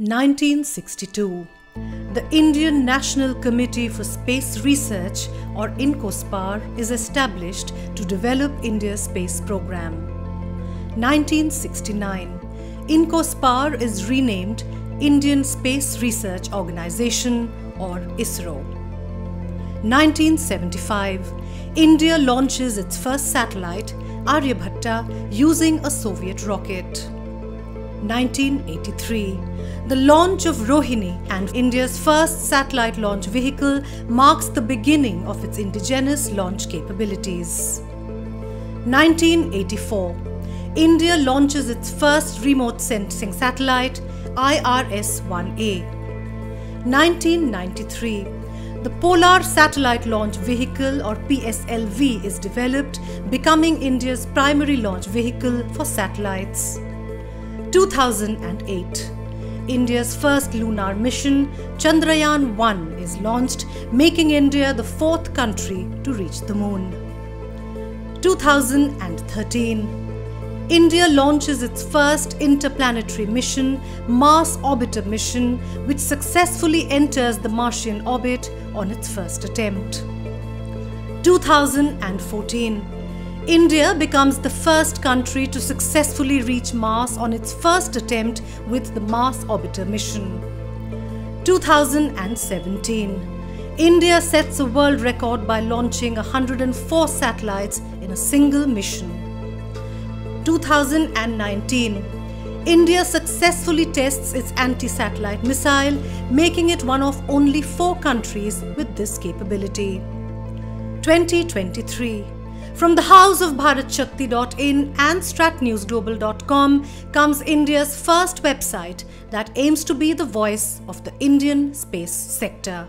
1962. The Indian National Committee for Space Research or INCOSPAR is established to develop India's space program. 1969. INCOSPAR is renamed Indian Space Research Organization or ISRO. 1975. India launches its first satellite, Aryabhatta, using a Soviet rocket. 1983. The launch of Rohini and India's first satellite launch vehicle marks the beginning of its indigenous launch capabilities. 1984. India launches its first remote sensing satellite, IRS 1A. 1993. The Polar Satellite Launch Vehicle or PSLV is developed, becoming India's primary launch vehicle for satellites. 2008. India's first lunar mission, Chandrayaan 1, is launched, making India the fourth country to reach the moon. 2013. India launches its first interplanetary mission, Mars Orbiter mission, which successfully enters the Martian orbit on its first attempt. 2014. India becomes the first country to successfully reach Mars on its first attempt with the Mars Orbiter mission. 2017. India sets a world record by launching 104 satellites in a single mission. 2019. India successfully tests its anti satellite missile, making it one of only four countries with this capability. 2023. From the house of BharatShakti.in and StratNewsGlobal.com comes India's first website that aims to be the voice of the Indian space sector.